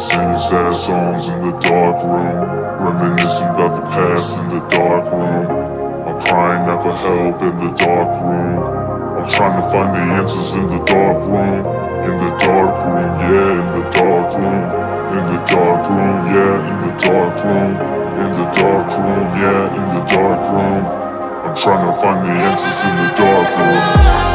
sad songs in the dark room Reminiscing about the past in the dark room I'm crying out for help in the dark room I'm trying to find the answers in the dark room In the dark room, yeah, in the dark room In the dark room, yeah, in the dark room In the dark room, yeah, in the dark room I'm trying to find the answers in the dark room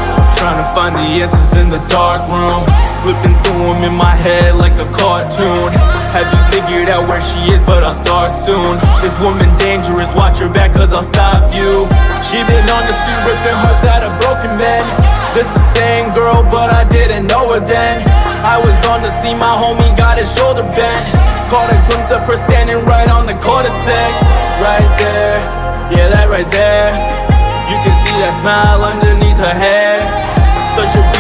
Trying to find the answers in the dark room. Flipping through them in my head like a cartoon. Haven't figured out where she is but I'll start soon. This woman dangerous, watch her back cause I'll stop you. She been on the street ripping hearts out of broken men. This the same girl but I didn't know her then. I was on the scene, my homie got his shoulder bent. Caught a glimpse of her standing right on the cul-de-sac. Right there, yeah that right there. You can see that smile underneath her hair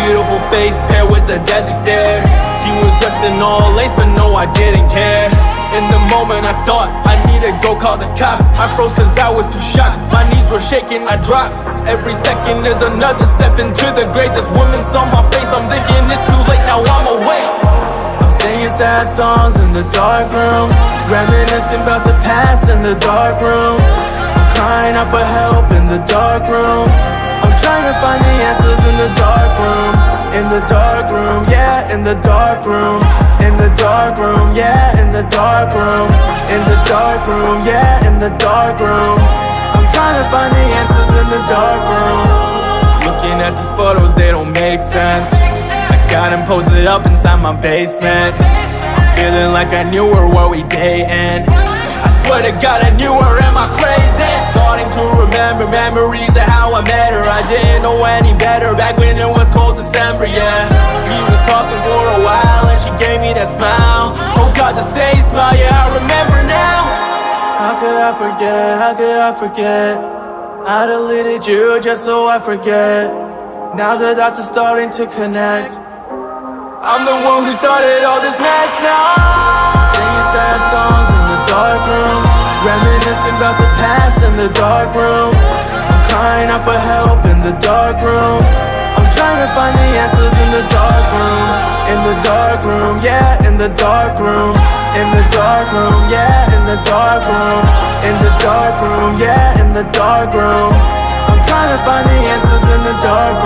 beautiful face paired with a deadly stare. She was dressed in all lace but no I didn't care. In the moment I thought I need to go call the cops. I froze cause I was too shocked. My knees were shaking, I dropped. Every second is another step into the grave This woman's on my face, I'm thinking it's too late Now I'm awake. I'm singing sad songs in the dark room Reminiscing about the past in the dark room. I'm crying out for help in the dark room I'm trying to find the answers in the dark room. In the dark room, yeah, in the dark room. In the dark room, yeah, in the dark room. In the dark room, yeah, in the dark room. I'm trying to find the answers in the dark room. Looking at these photos, they don't make sense. I got them posted up inside my basement. I'm feeling like I knew her where we dating I swear to God I knew her, am I crazy? Starting to remember memories of how I met her. I didn't know any better back when it was cold December, yeah. We was talking for a while and she gave me that smile. Oh God, the same smile, yeah I remember now. How could I forget, how could I forget? I deleted you just so I forget. Now the dots are starting to connect. I'm the one who started in the dark room I'm crying out for help in the dark room I'm trying to find the answers in the dark room In the dark room, yeah, in the dark room In the dark room, yeah, in the dark room In the dark room, yeah, in the dark room I'm trying to find the answers in the dark room